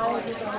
나오고 있어요.